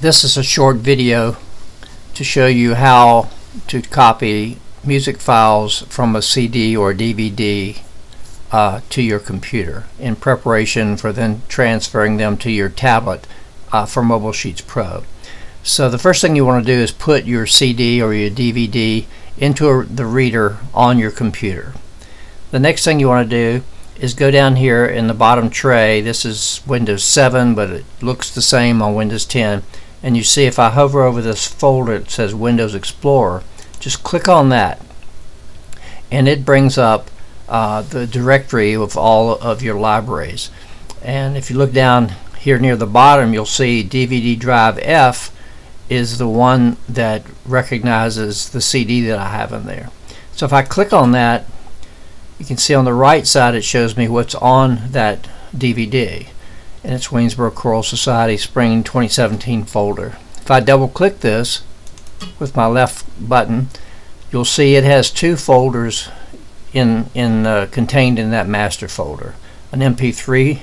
This is a short video to show you how to copy music files from a CD or DVD uh, to your computer in preparation for then transferring them to your tablet uh, for Mobile Sheets Pro. So the first thing you want to do is put your CD or your DVD into a, the reader on your computer. The next thing you want to do is go down here in the bottom tray. This is Windows 7 but it looks the same on Windows 10 and you see if I hover over this folder it says Windows Explorer just click on that. And it brings up uh, the directory of all of your libraries. And if you look down here near the bottom you'll see DVD drive F is the one that recognizes the CD that I have in there. So if I click on that you can see on the right side it shows me what's on that DVD and it's Waynesboro Choral Society Spring 2017 folder. If I double click this with my left button you'll see it has two folders in, in uh, contained in that master folder. An MP3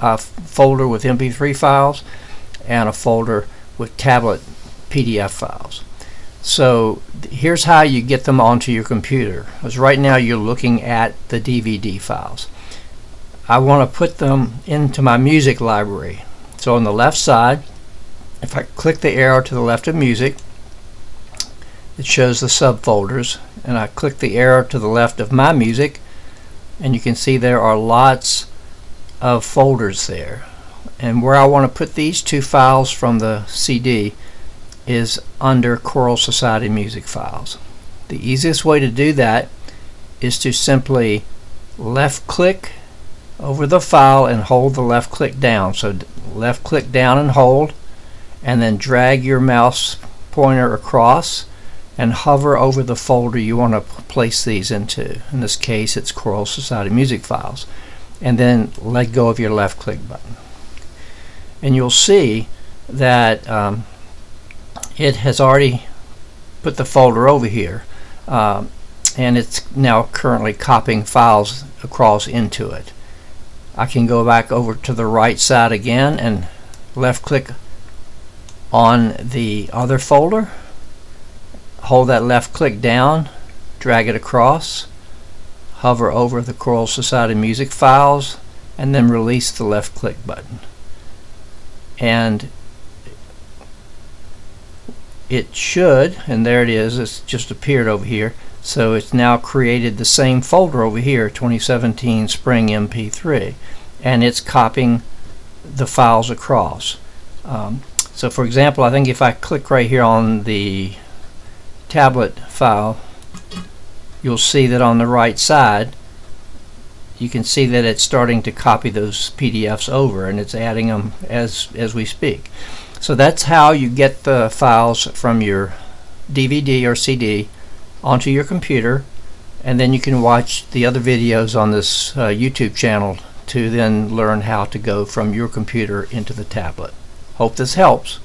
uh, folder with MP3 files and a folder with tablet PDF files. So here's how you get them onto your computer. Because right now you're looking at the DVD files. I want to put them into my music library. So on the left side, if I click the arrow to the left of music, it shows the subfolders. And I click the arrow to the left of my music, and you can see there are lots of folders there. And where I want to put these two files from the CD is under Choral Society music files. The easiest way to do that is to simply left click over the file and hold the left click down. So left click down and hold and then drag your mouse pointer across and hover over the folder you want to place these into. In this case it's Choral Society music files. And then let go of your left click button. And you'll see that um, it has already put the folder over here um, and it's now currently copying files across into it. I can go back over to the right side again and left click on the other folder. Hold that left click down drag it across hover over the Choral Society music files and then release the left click button. And it should and there it is it's just appeared over here so it's now created the same folder over here 2017 spring mp3 and it's copying the files across. Um, so for example I think if I click right here on the tablet file you'll see that on the right side you can see that it's starting to copy those PDFs over and it's adding them as as we speak. So that's how you get the files from your DVD or CD onto your computer and then you can watch the other videos on this uh, YouTube channel to then learn how to go from your computer into the tablet. Hope this helps.